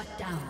Shut down.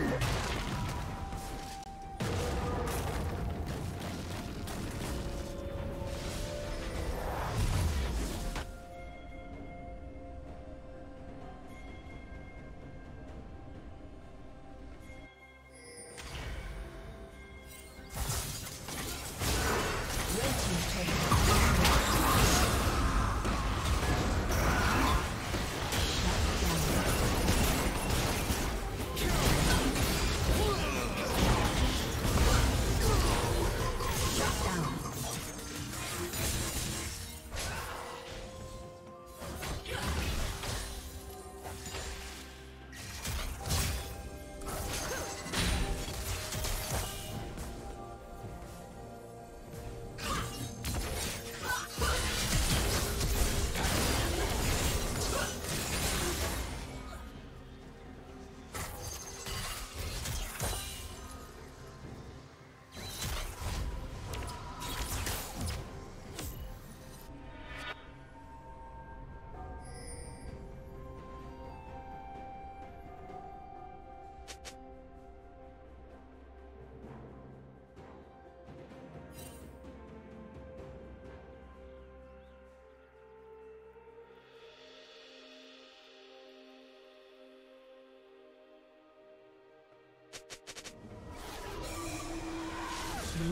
Will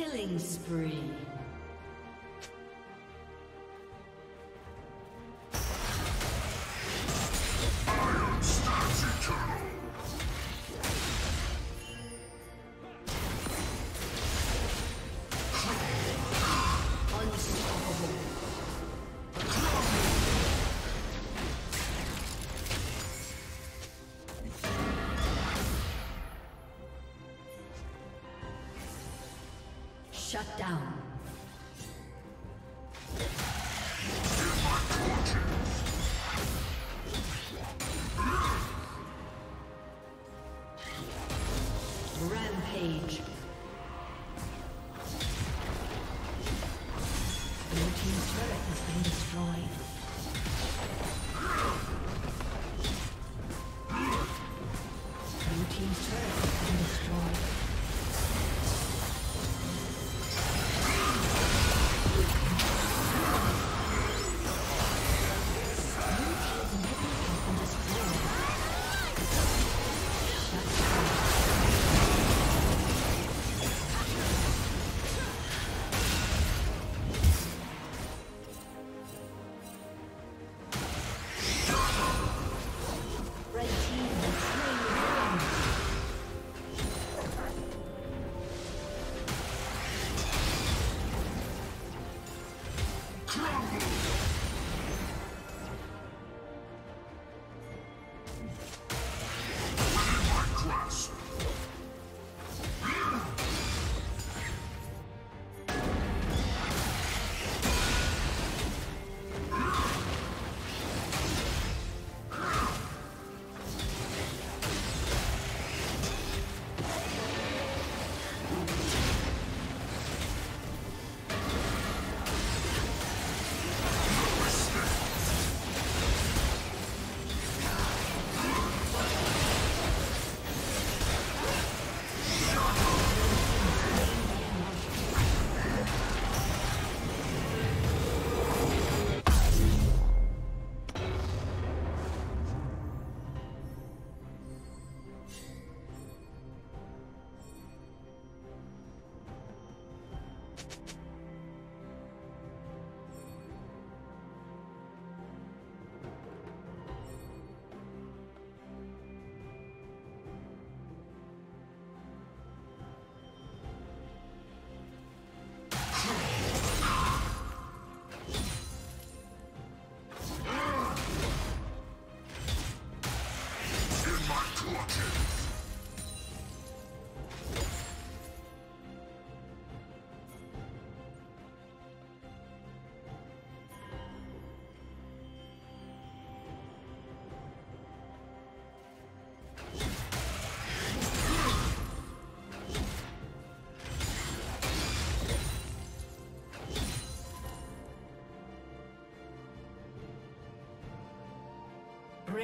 Killing spree. Shut down.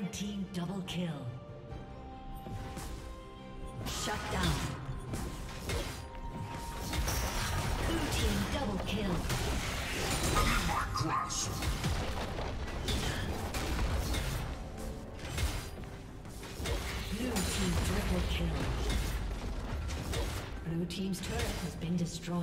Red team double kill. Shut down. Blue team double kill. In my grasp. Blue team triple kill. Blue team's turret has been destroyed.